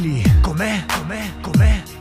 Lì. Com'è? Com'è? Com'è?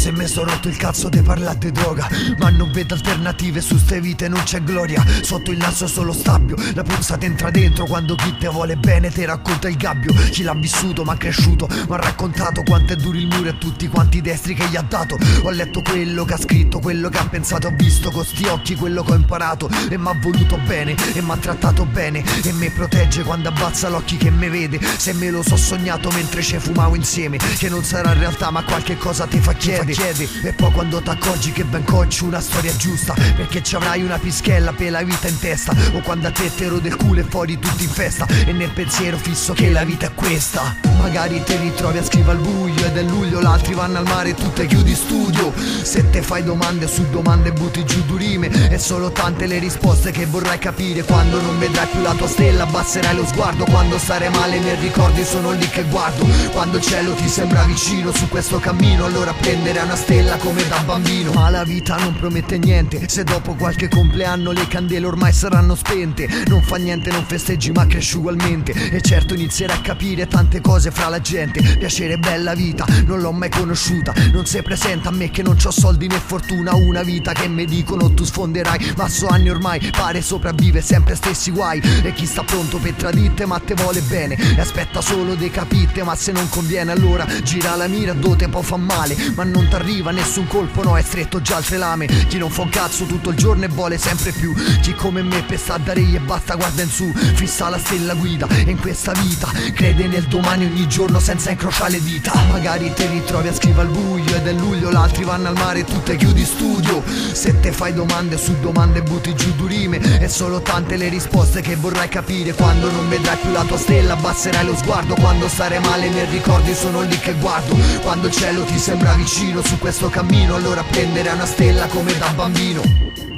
Se mi sono rotto il cazzo di parlare di droga. Ma non vedo alternative su ste vite non c'è gloria. Sotto il naso solo stabbio La puzza ti entra dentro. Quando chi te vuole bene ti racconta il gabbio. Chi l'ha vissuto ma cresciuto Mi ha raccontato quanto è duro il muro e tutti quanti i destri che gli ha dato. Ho letto quello che ha scritto, quello che ha pensato. Ho visto con sti occhi quello che ho imparato. E mi ha voluto bene e mi ha trattato bene. E mi protegge quando abbazza l'occhi che mi vede. Se me lo so sognato mentre ci fumavo insieme. Che non sarà realtà ma qualche cosa ti fa chiedere chiedi E poi quando t'accorgi che ben cocci una storia giusta Perché ci avrai una pischella per la vita in testa O quando a te te rode il culo e fuori tutti in festa E nel pensiero fisso che la vita è questa. Magari te ritrovi a scrivere al buio Ed è luglio, l'altri vanno al mare e tu te chiudi studio. Se te fai domande su domande butti giù due rime. E sono tante le risposte che vorrai capire. Quando non vedrai più la tua stella abbasserai lo sguardo. Quando stare male nei ricordi sono lì che guardo. Quando il cielo ti sembra vicino su questo cammino Allora prendere una stella come da bambino. Ma la vita non promette niente. Se dopo qualche compleanno le candele ormai saranno spente. Non fa niente, non festeggi ma cresci ugualmente. E certo inizierai a capire tante cose fra la gente. Piacere bella vita, non l'ho mai conosciuta. Non si presenta a me che non ho soldi né fortuna Una vita che mi dicono tu sfonderai Ma so anni ormai, pare sopravvive sempre stessi guai E chi sta pronto per traditte ma te vuole bene E aspetta solo dei capite ma se non conviene allora Gira la mira, dote poi fa male Ma non t'arriva nessun colpo, no, è stretto già il felame. Chi non fa un cazzo tutto il giorno e vuole sempre più. Chi come me pesta da re e basta, guarda in su, fissa la stella guida. E in questa vita crede nel domani ogni giorno senza incrociare le dita. Magari te ritrovi a scrivere al buio ed è luglio, l'altri vanno al mare e tu te chiudi studio. Se te fai domande su domande butti giù due rime. E solo tante le risposte che vorrai capire. Quando non vedrai più la tua stella, abbasserai lo sguardo. Quando stare male nei ricordi sono lì che guardo. Quando il cielo ti sembra vicino su questo cammino Allora prendere una stella come da bambino